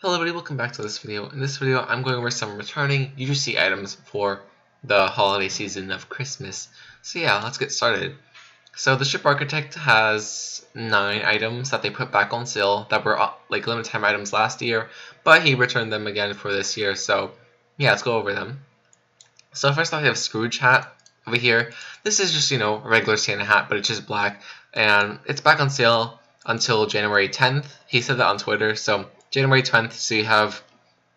Hello everybody, welcome back to this video. In this video, I'm going over some returning UGC items for the holiday season of Christmas. So yeah, let's get started. So the Ship Architect has 9 items that they put back on sale that were uh, like limited time items last year, but he returned them again for this year, so yeah, let's go over them. So first off, we have Scrooge hat over here. This is just, you know, a regular Santa hat, but it's just black, and it's back on sale until January 10th. He said that on Twitter, so January 10th, so you have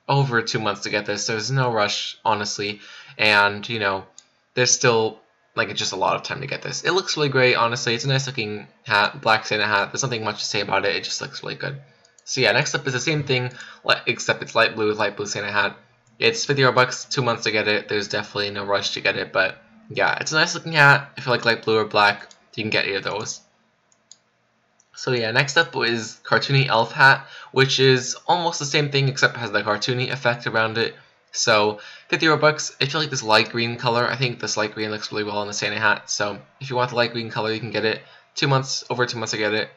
over two months to get this. There's no rush, honestly, and you know, there's still like just a lot of time to get this. It looks really great, honestly. It's a nice looking hat, black Santa hat. There's nothing much to say about it. It just looks really good. So yeah, next up is the same thing, except it's light blue, light blue Santa hat. It's 50 bucks, two months to get it. There's definitely no rush to get it, but yeah, it's a nice looking hat. If you like light blue or black, you can get either of those. So yeah, next up is Cartoony Elf Hat, which is almost the same thing except has the cartoony effect around it. So 50 Robux, if you like this light green color, I think this light green looks really well on the Santa hat. So if you want the light green color, you can get it. Two months, over two months to get it.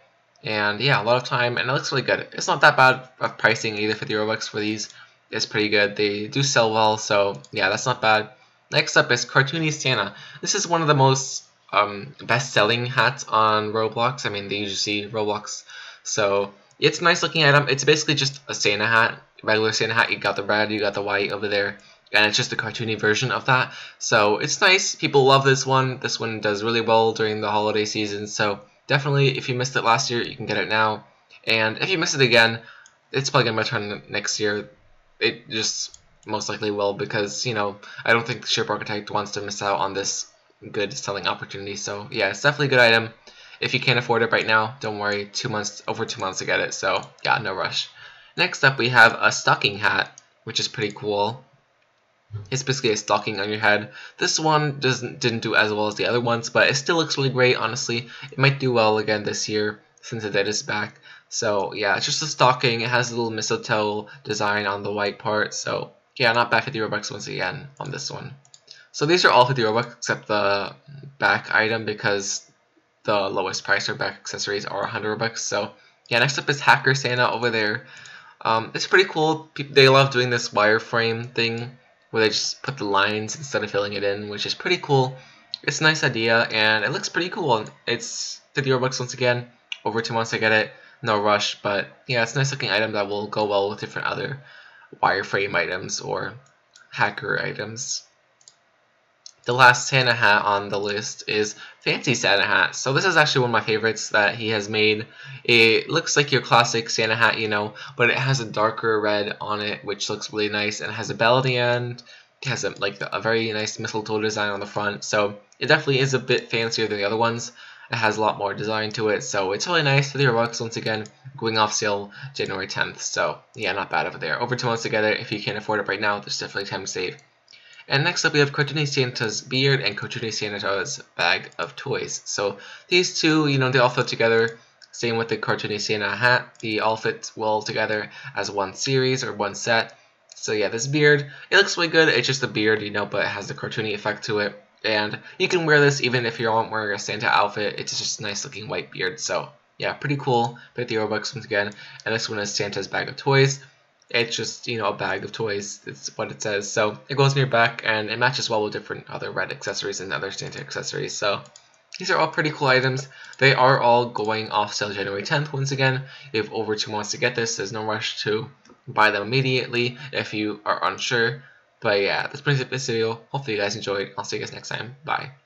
And yeah, a lot of time, and it looks really good. It's not that bad of pricing either, 50 Robux for these. It's pretty good. They do sell well, so yeah, that's not bad. Next up is Cartoony Santa. This is one of the most um, best-selling hats on Roblox. I mean, they usually see Roblox. So it's a nice looking item. It's basically just a Santa hat, regular Santa hat. You got the red, you got the white over there, and it's just a cartoony version of that. So it's nice. People love this one. This one does really well during the holiday season. So definitely, if you missed it last year, you can get it now. And if you miss it again, it's probably gonna return next year. It just most likely will because you know I don't think Ship Architect wants to miss out on this good selling opportunity. So yeah, it's definitely a good item. If you can't afford it right now, don't worry, two months, over two months to get it. So yeah, no rush. Next up, we have a stocking hat, which is pretty cool. It's basically a stocking on your head. This one doesn't didn't do as well as the other ones, but it still looks really great. Honestly, it might do well again this year since the dead is back. So yeah, it's just a stocking. It has a little mistletoe design on the white part. So yeah, not bad 50 Robux once again on this one. So these are all 50 Robux except the back item because the lowest price for back accessories are 100 Robux. So yeah, next up is Hacker Santa over there. Um, it's pretty cool. People, they love doing this wireframe thing where they just put the lines instead of filling it in, which is pretty cool. It's a nice idea and it looks pretty cool. It's 50 Robux once again. Over two months to get it. No rush, but yeah, it's a nice looking item that will go well with different other wireframe items or hacker items. The last Santa hat on the list is Fancy Santa Hat. So this is actually one of my favorites that he has made. It looks like your classic Santa hat, you know, but it has a darker red on it, which looks really nice, and has a bell at the end. It has a, like a very nice mistletoe design on the front, so it definitely is a bit fancier than the other ones. It has a lot more design to it, so it's really nice. for 50 bucks once again, going off sale January 10th. So yeah, not bad over there. Over two months together. If you can't afford it right now, there's definitely time to save. And next up we have Cartoony Santa's beard and Cartoony Santa's bag of toys. So these two, you know, they all fit together. Same with the Cartoony Santa hat. They all fit well together as one series or one set. So yeah, this beard, it looks really good. It's just a beard, you know, but it has the cartoony effect to it. And you can wear this even if you aren't wearing a Santa outfit. It's just a nice looking white beard. So yeah, pretty cool. 50 Robux once again. And this one is Santa's bag of toys it's just you know a bag of toys it's what it says. So it goes on your back and it matches well with different other red accessories and other Santa accessories. So these are all pretty cool items. They are all going off sale January 10th once again. Have over two months to get this there's no rush to buy them immediately if you are unsure. But yeah that's pretty much this video. Hopefully you guys enjoyed. I'll see you guys next time. Bye